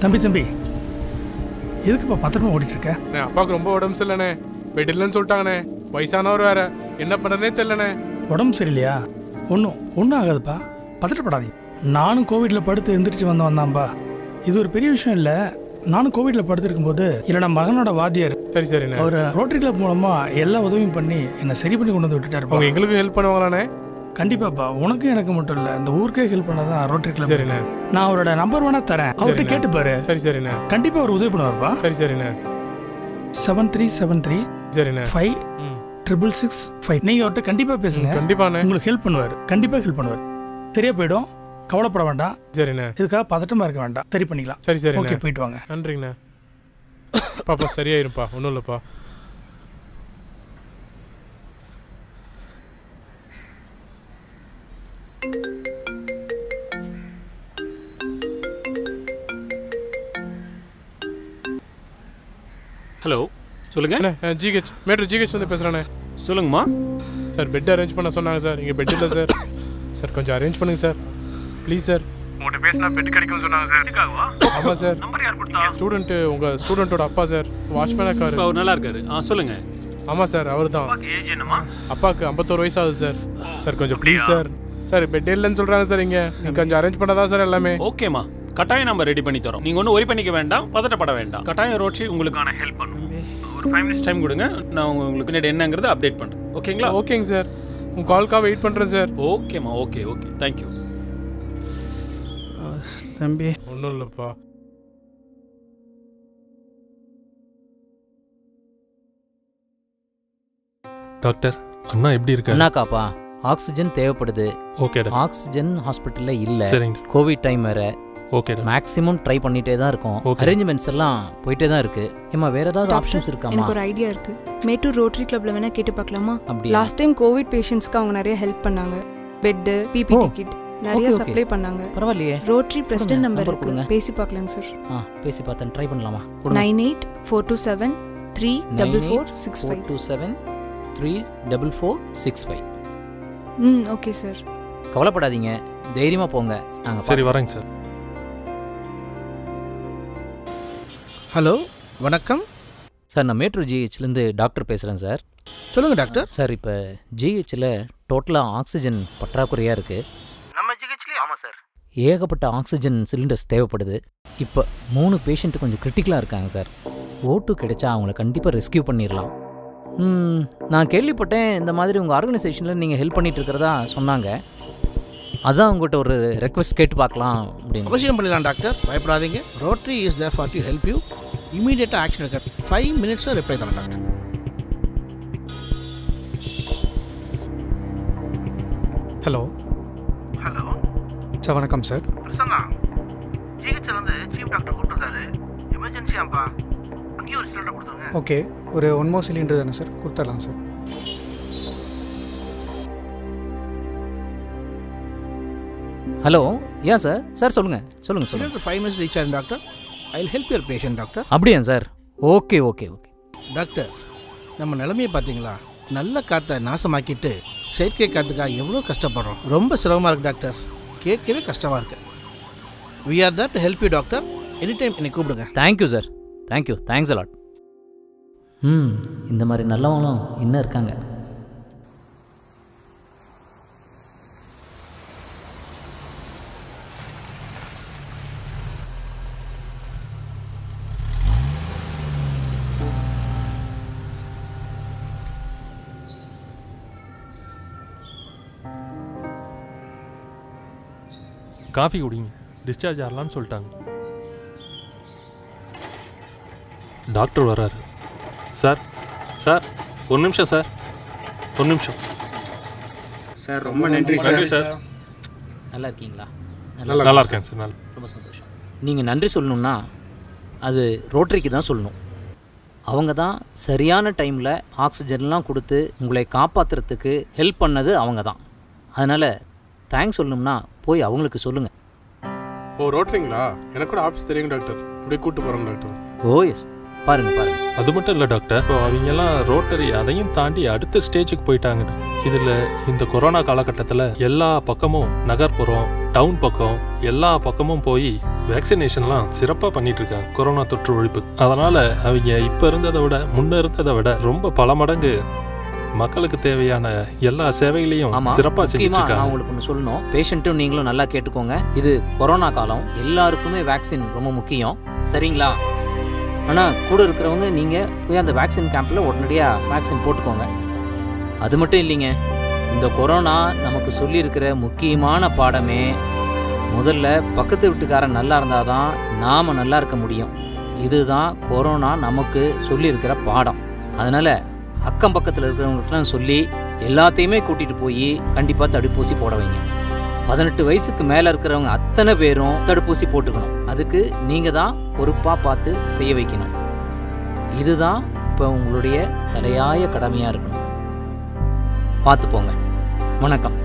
தம்பி தம்பி. எதுக்குப்பா பத்திரமா ஓடிட்டு இருக்க அப்பாவுக்கு ரொம்ப உடம்பு சரியில்லைண்ணே. பெட் இல்லைன்னு சொல்லிட்டாங்கண்ணே. வயசானவர் வேற. என்ன பண்ணுறனே தெரிலண்ணே உடம்பு சரியில்லையா? ஒன்றும் ஒன்றும் ஆகாதுப்பா. பதட்டப்படாதீங்க நானும் கோவிட்ல படுத்து எந்திரிச்சு வந்து வந்தான்பா. இது ஒரு பெரிய விஷயம் இல்லை. நானும் கோவிட்ல படுத்திருக்கும்போது என்னோட மகனோட வாத்தியார் சரி சரிண்ணே. அவர் ரோட்டரி கிளப் மூலமா எல்லா உதவியும் பண்ணி என்னை சரி பண்ணி கொண்டு வந்து விட்டுட்டாருப்பா. அவங்க எங்களுக்கும் ஹெல்ப் பண்ணுவாங்களாண்ணே? கண்டிப்பாப்பா உனக்கும் எனக்கு மட்டும் இல்லை. இந்த ஊருக்கே ஹெல்ப் பண்ணதான் ரோட்டரி கிளப் சரிண்ணே. நான் அவரோட நம்பர் வேணா தரேன். அவர்கிட்ட சரிண்ணே. கேட்டு பாரு. சரி சரிண்ணே. கண்டிப்பா அவர் உதவி பண்ணுவார்ப்பா சரி சரிண்ணே. செவன் த்ரீ செவன் த்ரீ சரிண்ணே. ஃபைவ் ட்ரிபிள் சிக்ஸ் ஃபைவ் நீங்க அவர்கிட்ட கண்டிப்பா பேசுங்க. கண்டிப்பாண்ணே. உங்களுக்கு ஹெல்ப் பண்ணுவார். கண்டிப்பா ஹெல்ப் பண்ணுவார். சரியா போயிடும். கவலைப்பட வேண்டாம். சரிண்ணே. இதுக்காக பதட்டமா இருக்க வேண்டாம். சரி பண்ணிக்கலாம். சரி சரிண்ணே. ஓகே போயிட்டு வாங்க. நன்றிங்கண்ணே. பாப்பா சரியாயிருப்பா ஒன்றும் இல்லைப்பா. ஹலோ சொல்லுங்க. ஜிஹெச் மேட்ரு ஜிஹெச் வந்து பேசுகிறேண்ணே சொல்லுங்கம்மா. சார் பெட் அரேஞ்ச் பண்ண சொன்னாங்க சார் இங்கே பெட் இல்லை சார் சார் கொஞ்சம் அரேஞ்ச் பண்ணுங்க சார் ப்ளீஸ் சார் உங்கள்கிட்ட பேசினா பெட் கிடைக்கும்னு சொன்னாங்க சார் ஆமாம் சார் நம்பர் யார் கொடுத்தா? ஸ்டூடெண்ட்டு உங்கள் ஸ்டூடெண்ட்டோட அப்பா சார் வாட்ச்மேன் இருக்காரு அவர் நல்லா இருக்காரு. ஆ சொல்லுங்க. ஆமாம் சார் அவர் தான் அப்பாவுக்கு ஐம்பத்தோரு வயசு ஆகுது சார் சார் கொஞ்சம் ப்ளீஸ் சார் சார் பெட் இல்லைன்னு சொல்கிறாங்க சார் இங்கே. கொஞ்சம் அரேஞ்ச் பண்ணாதான் சார் எல்லாமே? ஓகேம்மா. கட்டாயம் நம்ம ரெடி பண்ணி தரோம். நீங்க ஒன்றும் ஒரி பண்ணிக்க வேண்டாம் பதட்டப்பட வேண்டாம். கட்டாயம் ரோட்ரி உங்களுக்கான ஹெல்ப் பண்ணும் ஒரு ஃபைவ் மினிட்ஸ் டைம் கொடுங்க. நான் உங்களுக்கு பின்னாடி என்னங்கிறத அப்டேட் பண்ணுறேன் ஓகேங்களா? ஓகேங்க சார். உங்கள் கால்க்காக வெயிட் பண்ணுறேன் சார். ஓகேம்மா ஓகே ஓகே. தேங்க்யூ தம்பி. ஒன்றும் இல்லைப்பா. டாக்டர். அண்ணா எப்படி இருக்காரு? அண்ணாக்காப்பா ஆக்சிஜன் தேவைப்படுது. ஓகே ஆக்சிஜன் ஹாஸ்பிட்டல்ல இல்ல. சரிங்க கோவிட் டைம் வேற. ஓகே மேக்ஸிமம் ட்ரை பண்ணிட்டே தான் இருக்கோம். அரேஞ்ச்மெண்ட்ஸ் எல்லாம் போயிட்டே தான் இருக்கு. ஏமா வேற ஏதாவது ஆப்ஷன்ஸ் இருக்காமா எனக்கு ஒரு ஐடியா இருக்கு. மேட்டூர் ரோட்டரி கிளப்ல வேணா கேட்டு பார்க்கலாமா? அப்படியா? லாஸ்ட் டைம் கோவிட் பேஷண்ட்ஸ்க்கு அவங்க நிறைய ஹெல்ப் பண்ணாங்க. பெட் பிபி ஓ. டிக்கெட் நிறைய. சப்ளை பண்ணாங்க. பரவாயில்லையே. ரோட்டரி பிரசிடென்ட் நம்பர் கொடுங்க. இருக்கு. பேசி பார்க்கலாங்க சார் ஆ பேசி பார்த்தேன். ட்ரை பண்ணலாமா? Nine eight four two seven three double four six five two seven three double four six five hmm okay sir. கவலைப்படாதீங்க. தைரியமா போங்க. நாங்க சரி. வரேங்க சார். ஹலோ வணக்கம். சார் நான் மேட்ரோ ஜிஹெச்லேருந்து டாக்டர் பேசுகிறேன் சார். சொல்லுங்க டாக்டர். சார் இப்போ ஜிஹெச்சில் டோட்டலாக ஆக்சிஜன் பற்றாக்குறையாக இருக்குது நம்ம ஜிஹெச்லயே? ஆமா சார். ஏகப்பட்ட ஆக்சிஜன் சிலிண்டர்ஸ் தேவைப்படுது. இப்போ மூணு பேஷண்ட் கொஞ்சம் கிரிட்டிக்கலாக இருக்காங்க சார். ஓட்டு கிடைச்சா அவங்கள கண்டிப்பாக ரெஸ்கியூ பண்ணிடலாம் நான் கேள்விப்பட்டேன் இந்த மாதிரி உங்கள் ஆர்கனைசேஷனில் நீங்கள் ஹெல்ப் பண்ணிட்டு இருக்கிறதா சொன்னாங்க. அதான் உங்கள்கிட்ட ஒரு ரெக்வெஸ்ட் கேட்டு பார்க்கலாம் அப்படின்னு. அவசியம் பண்ணிடலாம் டாக்டர். பயப்படாதீங்க. Rotary is there for to help you இமீடியட்டாக ஆக்ஷன் எடுக்க ஃபைவ் மினிட்ஸில் ரிப்ளை தரேன் டாக்டர். ஹலோ ஹலோ சார் வணக்கம் சார் பிரசன்னா ஜிஹெச்ல இருந்து சீஃப் டாக்டர் கூப்பிட்டுருந்தாரு. எமர்ஜென்சியாப்பா அங்கேயும் ஒரு சிலிண்டர் கொடுத்துருங்க. ஓகே ஒரு ஒன் மோ சிலிண்டர் தானே சார்? கொடுத்துடலாம் சார். ஹலோ ஏன் சார் சார் சொல்லுங்கள் சொல்லுங்கள் சிலிண்டர் ஃபைவ் மினிட்ஸ் ரீச் ஆகும் doctor I will help your patient doctor அப்படியா sir okay okay okay doctor நம்ம நிலைமையை பார்த்தீங்களா? நல்ல காற்றை நாசமாக்கிட்டு செயற்கை காற்றுக்காக எவ்வளோ கஷ்டப்படுறோம்? ரொம்ப சிரமமாக இருக்கு டாக்டர் கேட்கவே கஷ்டமாக இருக்கு. We are that help you doctor any time என்னை கூப்பிடுங்க. Thank you sir thank you thanks a lot ம் இந்த மாதிரி நல்லவங்களும் இன்னும் இருக்காங்க. காஃபி குடிங்க. டிஸ்சார்ஜ் ஆகலான்னு சொல்லிட்டாங்க. டாக்டர் வராரு. சார் சார் ஒரு நிமிஷம் சார். ஒரு நிமிஷம். சார் ரொம்ப நன்றி நன்றி சார். நல்லா இருக்கீங்களா? நல்லா இருக்கேன் சார் நல்லா ரொம்ப சந்தோஷம். நீங்கள் நன்றி சொல்லணும்னா அது ரோட்டரிக்கு தான் சொல்லணும். அவங்க தான் சரியான டைமில் ஆக்சிஜன்லாம் கொடுத்து உங்களை காப்பாற்றுறதுக்கு ஹெல்ப் பண்ணது அவங்க தான். அதனால் தேங்க்ஸ் சொல்லணும்னா போய் அவங்களுக்கு சொல்லுங்கள் ஓ ரோட்ரிங்களா எனக்கு கூட ஆஃபீஸ் தெரியுங்க டாக்டர். அப்படியே கூட்டு போகிறோம் டாக்டர். ஓ எஸ் பாருங்கள் பாருங்கள் அது மட்டும் இல்லை டாக்டர் இப்போ அவங்கெல்லாம் ரோட்டரி அதையும் தாண்டி அடுத்த ஸ்டேஜுக்கு போயிட்டாங்க இதில் இந்த கொரோனா காலகட்டத்தில் எல்லா பக்கமும் நகர்ப்புறம் டவுன் பக்கம் எல்லா பக்கமும் போய் வேக்சினேஷன்லாம் சிறப்பாக பண்ணிட்டு இருக்காங்க. கொரோனா தொற்று ஒழிப்பு. அதனால அவங்க இப்போ இருந்ததை விட முன்ன இருந்ததை விட ரொம்ப பல மடங்கு மக்களுக்கு தேவையான எல்லா சேவைகளையும் ஆமா சிறப்பாக செஞ்சுட்டு நான் உங்களுக்கு ஒன்று சொல்லணும். பேஷண்ட்டும் நீங்களும் நல்லா கேட்டுக்கோங்க. இது கொரோனா காலம். எல்லாருக்குமே வேக்சின் ரொம்ப முக்கியம். சரிங்களா? ஆனால் கூட இருக்கிறவங்க நீங்கள் போய் அந்த வேக்சின் கேம்பில் உடனடியாக வேக்சின் போட்டுக்கோங்க. அது மட்டும் இல்லைங்க. இந்த கொரோனா நமக்கு சொல்லியிருக்கிற முக்கியமான பாடமே முதல்ல பக்கத்து வீட்டுக்காரன் நல்லா இருந்தால் தான் நாம் நல்லா இருக்க முடியும். இதுதான் கொரோனா நமக்கு சொல்லியிருக்கிற பாடம். அதனால் அக்கம் பக்கத்தில் இருக்கிறவங்களுக்குலாம் சொல்லி எல்லாத்தையுமே கூட்டிகிட்டு போய் கண்டிப்பாக தடுப்பூசி போட வைங்க. பதினெட்டு வயசுக்கு மேலே இருக்கிறவங்க அத்தனை பேரும் தடுப்பூசி போட்டுக்கணும். அதுக்கு நீங்கள் தான் பொறுப்பாக பார்த்து செய்ய வைக்கணும். இதுதான் இப்போ உங்களுடைய தலையாய கடமையாக இருக்கணும். பார்த்து போங்க. வணக்கம்.